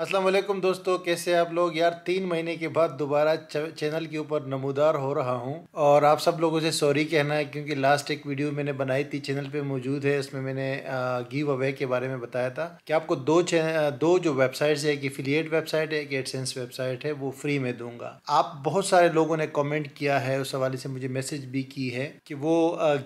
अस्सलाम वालेकुम दोस्तों, कैसे आप लोग? यार, तीन महीने के बाद दोबारा चैनल के ऊपर नमोदार हो रहा हूँ और आप सब लोगों से सॉरी कहना है क्योंकि लास्ट एक वीडियो मैंने बनाई थी चैनल पे मौजूद है उसमें मैंने गिव अवे के बारे में बताया था कि आपको दो दो जो वेबसाइट्स है, एक एफिलिएट वेबसाइट है, एक एडसेंस वेबसाइट है, वो फ्री में दूँगा। आप बहुत सारे लोगों ने कॉमेंट किया है, उस हवाले से मुझे मैसेज भी की है कि वो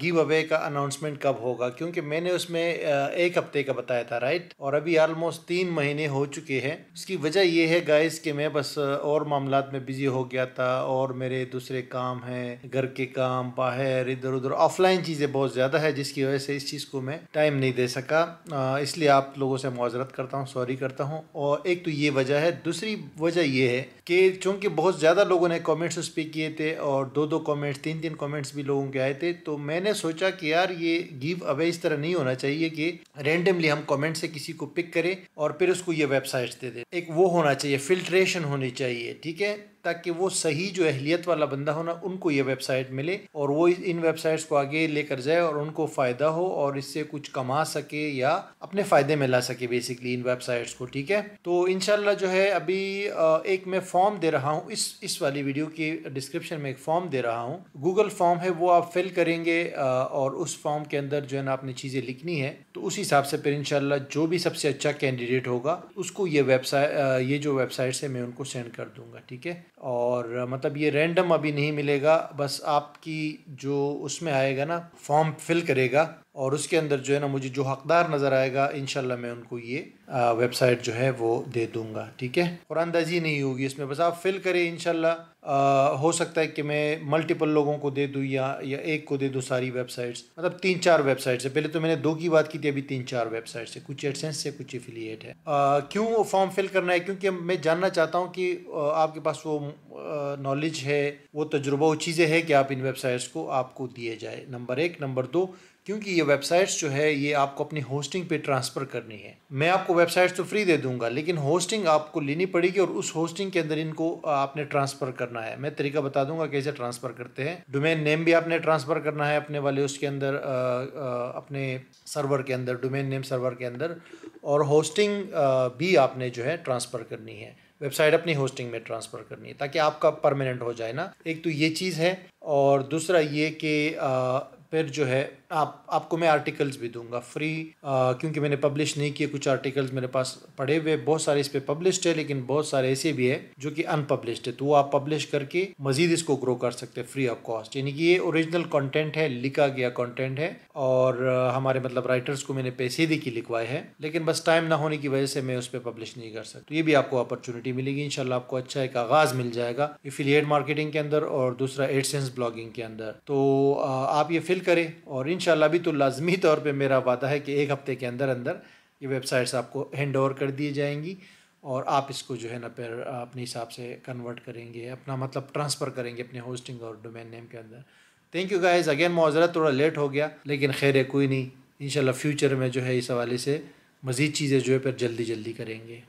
गिव अवे का अनाउंसमेंट कब होगा, क्योंकि मैंने उसमें एक हफ़्ते का बताया था राइट और अभी ऑलमोस्ट तीन महीने हो चुके हैं इसकी वजह ये है गाइस कि मैं बस और मामला में बिज़ी हो गया था और मेरे दूसरे काम हैं, घर के काम, बाहर इधर उधर ऑफलाइन चीज़ें बहुत ज़्यादा है, जिसकी वजह से इस चीज़ को मैं टाइम नहीं दे सका। इसलिए आप लोगों से मुआजरत करता हूँ सॉरी करता हूँ। और एक तो ये वजह है, दूसरी वजह यह है कि चूँकि बहुत ज़्यादा लोगों ने कॉमेंट्स उस पर किए थे और दो दो कॉमेंट्स तीन तीन कॉमेंट्स भी लोगों के आए थे तो मैंने सोचा कि यार ये गिव अवे इस तरह नहीं होना चाहिए कि रेंडमली हम कॉमेंट से किसी को पिक करें और फिर उसको ये वेबसाइट्स दे। दें एक वो होना चाहिए फिल्ट्रेशन होनी चाहिए ठीक है? ताकि वो सही जो अहलियत वाला बंदा हो ना, उनको ये वेबसाइट मिले और वो इन वेबसाइट्स को आगे लेकर जाए और उनको फ़ायदा हो और इससे कुछ कमा सके या अपने फ़ायदे में ला सके बेसिकली इन वेबसाइट्स को, ठीक है? तो इनशाला जो है अभी एक मैं फॉर्म दे रहा हूँ, इस इस वाली वीडियो की डिस्क्रिप्शन में एक फॉर्म दे रहा हूँ। गूगल फॉर्म है, वो आप फिल करेंगे और उस फॉर्म के अंदर जो है ना आपने चीज़ें लिखनी है तो उस हिसाब से फिर इनशाला जो भी सबसे अच्छा कैंडिडेट होगा, उसको ये वेबसाइट ये जो वेबसाइट्स है मैं उनको सेंड कर दूँगा, ठीक है? और मतलब ये रैंडम अभी नहीं मिलेगा, बस आपकी जो उसमें आएगा ना फॉर्म फिल करेगा। और उसके अंदर जो है ना मुझे जो हकदार नज़र आएगा इन मैं उनको ये वेबसाइट जो है वो दे दूँगा, ठीक है? और अंदाजी नहीं होगी, इसमें बस आप फिल करें इन हो सकता है कि मैं मल्टीपल लोगों को दे दूँ या या एक को दे दूँ सारी वेबसाइट्स मतलब तीन चार वेबसाइट्स है। पहले तो मैंने दो की बात की थी, अभी तीन चार वेबसाइट्स है। कुछ एडसेंस है, कुछ एफिलिएट है। क्यों फॉर्म फिल करना है? क्योंकि मैं जानना चाहता हूँ कि आपके पास वो नॉलेज है, वो तजुर्बा, वो चीज़ें हैं कि आप इन वेबसाइट्स को आपको दिए जाए। नंबर एक। नंबर दो क्योंकि ये वेबसाइट्स जो है ये आपको अपनी होस्टिंग पे ट्रांसफ़र करनी है। मैं आपको वेबसाइट्स तो फ्री दे दूँगा लेकिन होस्टिंग आपको लेनी पड़ेगी और उस होस्टिंग के अंदर इनको आपने ट्रांसफ़र करना है। मैं तरीका बता दूँगा कैसे ट्रांसफ़र करते हैं। डोमेन नेम भी आपने ट्रांसफ़र करना है अपने वाले उसके अंदर आ, आ, अपने सर्वर के अंदर डोमेन नेम सर्वर के अंदर और होस्टिंग भी आपने जो है ट्रांसफ़र करनी है। वेबसाइट अपनी होस्टिंग में ट्रांसफ़र करनी है ताकि आपका परमानेंट हो जाए ना। एक तो ये चीज़ है और दूसरा ये कि फिर जो है आप आपको मैं आर्टिकल्स भी दूँगा फ्री आ, क्योंकि मैंने पब्लिश नहीं किए कुछ आर्टिकल्स मेरे पास पढ़े हुए बहुत सारे इस पर पब्लिश्ड है लेकिन बहुत सारे ऐसे भी है जो कि अनपब्लिश्ड है। तो वो आप पब्लिश करके मजीद इसको ग्रो कर सकते हैं फ्री ऑफ़ कॉस्ट यानी कि ये ओरिजिनल कंटेंट है लिखा गया कॉन्टेंट है और हमारे मतलब राइटर्स को मैंने पैसे दे के लिखवाए हैं लेकिन बस टाइम ना होने की वजह से मैं उस पर पब्लिश नहीं कर सकता। तो ये भी आपको अपॉर्चुनिटी मिलेगी इनशाला आपको अच्छा एक आगाज़ मिल जाएगा इफिलियट मार्केटिंग के अंदर और दूसरा एडसेंस ब्लॉगिंग के अंदर। तो आप ये फिल करें और इन अभी तो लाजमी तौर पर मेरा वादा है कि एक हफ़्ते के अंदर अंदर ये वेबसाइट्स आपको हैंड ओवर कर दी जाएँगी और आप इसको जो है ना फिर अपने हिसाब से कन्वर्ट करेंगे, अपना मतलब ट्रांसफ़र करेंगे अपने होस्टिंग और डोमेन नेम के अंदर। थैंक यू गाइज़ अगेन मुआजरा थोड़ा लेट हो गया, लेकिन खैर है कोई नहीं। इन फ्यूचर में जो है इस हवाले से मज़ीद चीज़ें जो है फिर जल्दी जल्दी करेंगे।